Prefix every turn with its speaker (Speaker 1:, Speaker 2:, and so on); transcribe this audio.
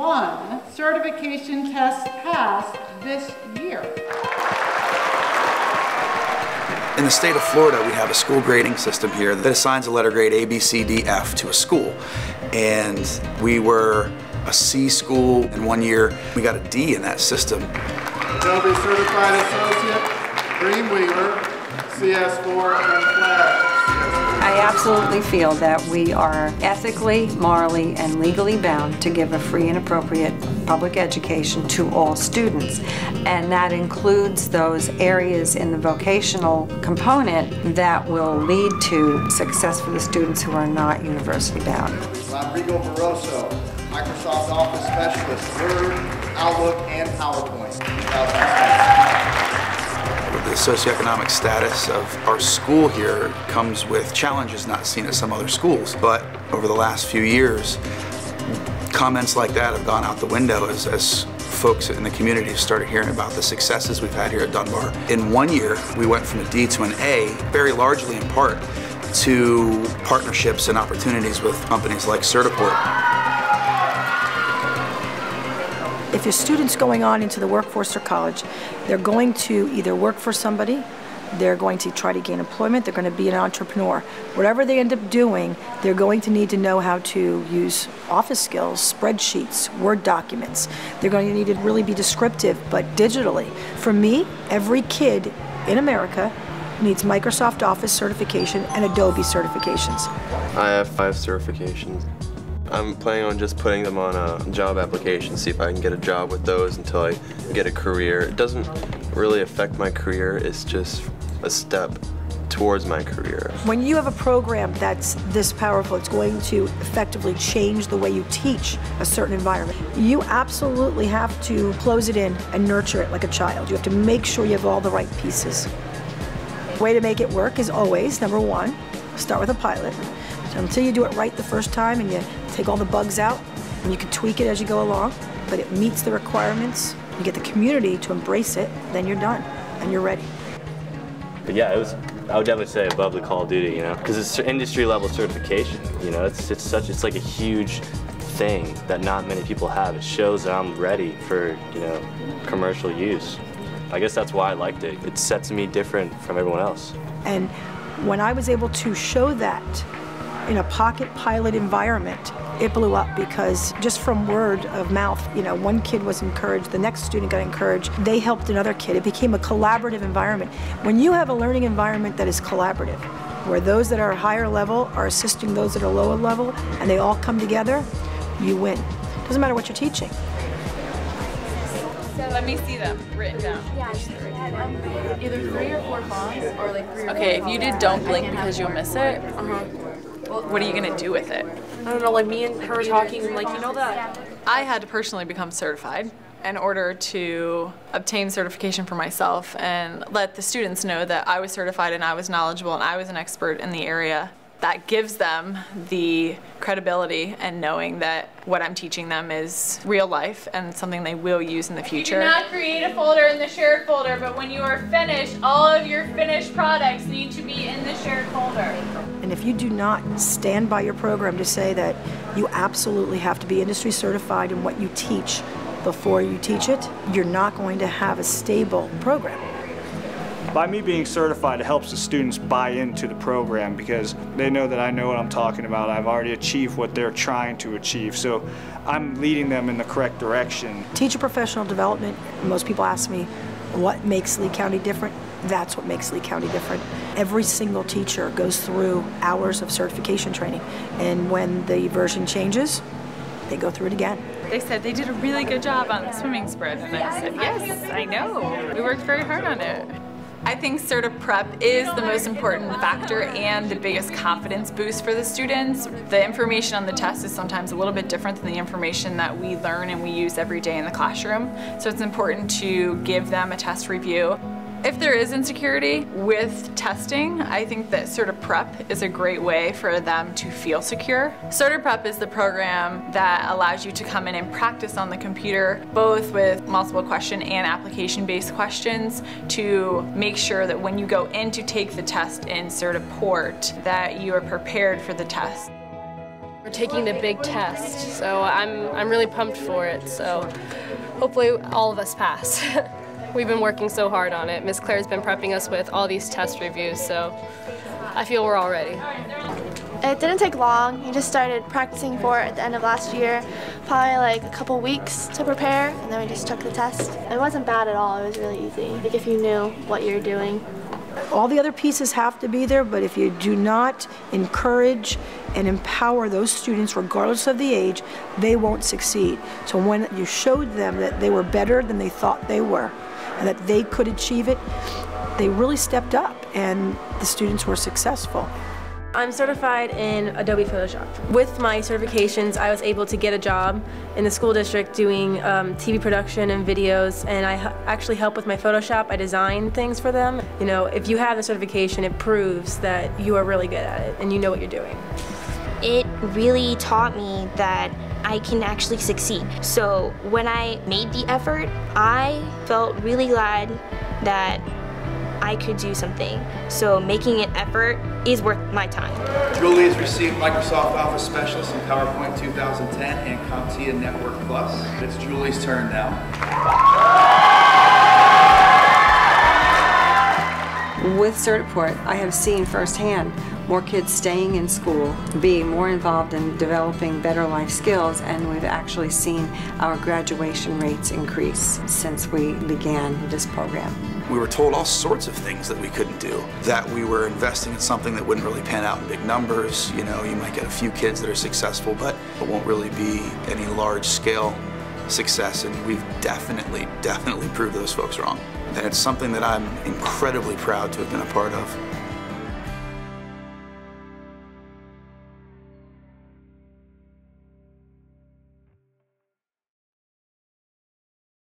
Speaker 1: one certification test passed this year?
Speaker 2: In the state of Florida, we have a school grading system here that assigns a letter grade A, B, C, D, F to a school. And we were a C school, and one year we got a D in that system.
Speaker 3: Adobe Certified Associate, Dreamweaver, CS4, and Flash.
Speaker 4: I absolutely feel that we are ethically, morally, and legally bound to give a free and appropriate public education to all students. And that includes those areas in the vocational component that will lead to success for the students who are not university bound.
Speaker 3: Rodrigo Barroso, Microsoft Office Specialist, Word, Outlook, and PowerPoint. 2016.
Speaker 2: The socioeconomic status of our school here comes with challenges not seen at some other schools. But over the last few years, comments like that have gone out the window as, as folks in the community have started hearing about the successes we've had here at Dunbar. In one year, we went from a D to an A, very largely in part to partnerships and opportunities with companies like Certiport.
Speaker 5: If your student's going on into the workforce or college, they're going to either work for somebody, they're going to try to gain employment, they're going to be an entrepreneur. Whatever they end up doing, they're going to need to know how to use office skills, spreadsheets, Word documents. They're going to need to really be descriptive, but digitally. For me, every kid in America needs Microsoft Office certification and Adobe certifications.
Speaker 6: I have five certifications. I'm planning on just putting them on a job application, see if I can get a job with those until I get a career. It doesn't really affect my career, it's just a step towards my career.
Speaker 5: When you have a program that's this powerful, it's going to effectively change the way you teach a certain environment. You absolutely have to close it in and nurture it like a child. You have to make sure you have all the right pieces. Way to make it work is always, number one, start with a pilot. So until you do it right the first time and you take all the bugs out, and you can tweak it as you go along, but it meets the requirements, you get the community to embrace it, then you're done and you're ready.
Speaker 7: But yeah, it was. I would definitely say above the Call of Duty, you know, because it's industry level certification. You know, it's it's such it's like a huge thing that not many people have. It shows that I'm ready for you know commercial use. I guess that's why I liked it. It sets me different from everyone else.
Speaker 5: And when I was able to show that in a pocket pilot environment, it blew up because just from word of mouth, you know, one kid was encouraged, the next student got encouraged, they helped another kid. It became a collaborative environment. When you have a learning environment that is collaborative, where those that are higher level are assisting those that are lower level, and they all come together, you win. Doesn't matter what you're teaching.
Speaker 8: Let me see them written down.
Speaker 9: Either three or four fonts, or like three.
Speaker 8: Okay, if you did don't blink because you'll miss it,
Speaker 9: Uh-huh.
Speaker 8: What are you gonna do with it?
Speaker 9: I don't know, like me and her talking, like you know that.
Speaker 8: I had to personally become certified in order to obtain certification for myself and let the students know that I was certified and I was knowledgeable and I was an expert in the area. That gives them the credibility and knowing that what I'm teaching them is real life and something they will use in the future.
Speaker 10: You do
Speaker 8: future.
Speaker 10: not create a folder in the shared folder, but when you are finished, all of your finished products need to be in the shared folder.
Speaker 5: And if you do not stand by your program to say that you absolutely have to be industry certified in what you teach before you teach it, you're not going to have a stable program.
Speaker 11: By me being certified, it helps the students buy into the program because they know that I know what I'm talking about. I've already achieved what they're trying to achieve. So I'm leading them in the correct direction.
Speaker 5: Teacher professional development, most people ask me, what makes Lee County different? That's what makes Lee County different. Every single teacher goes through hours of certification training, and when the version changes, they go through it again.
Speaker 8: They said they did a really good job on the swimming spread, and I said, yes, I know. We worked very hard on it. I think Certa Prep is the most important factor and the biggest confidence boost for the students. The information on the test is sometimes a little bit different than the information that we learn and we use every day in the classroom. So it's important to give them a test review. If there is insecurity with testing, I think that Certa Prep is a great way for them to feel secure. Certa Prep is the program that allows you to come in and practice on the computer, both with multiple question and application-based questions to make sure that when you go in to take the test in Certiport, that you are prepared for the test.
Speaker 12: We're taking the big test, so I'm, I'm really pumped for it. So hopefully all of us pass. We've been working so hard on it. Miss Claire's been prepping us with all these test reviews, so I feel we're all ready.
Speaker 13: It didn't take long. We just started practicing for it at the end of last year, probably like a couple weeks to prepare, and then we just took the test. It wasn't bad at all. It was really easy, like if you knew what you're doing.
Speaker 5: All the other pieces have to be there, but if you do not encourage and empower those students, regardless of the age, they won't succeed. So when you showed them that they were better than they thought they were, and that they could achieve it, they really stepped up, and the students were successful.
Speaker 14: I'm certified in Adobe Photoshop. With my certifications, I was able to get a job in the school district doing um, TV production and videos, and I actually help with my Photoshop. I design things for them. You know, if you have the certification, it proves that you are really good at it and you know what you're doing.
Speaker 15: It really taught me that I can actually succeed. So when I made the effort, I felt really glad that I could do something. So making an effort is worth my time.
Speaker 2: Julie has received Microsoft Office Specialist in PowerPoint 2010 and CompTIA Network Plus. It's Julie's turn now.
Speaker 4: With Certiport, I have seen firsthand more kids staying in school, being more involved in developing better life skills, and we've actually seen our graduation rates increase since we began this program.
Speaker 2: We were told all sorts of things that we couldn't do, that we were investing in something that wouldn't really pan out in big numbers. You know, you might get a few kids that are successful, but it won't really be any large scale success, and we've definitely, definitely proved those folks wrong. And it's something that I'm incredibly proud to have been a part of.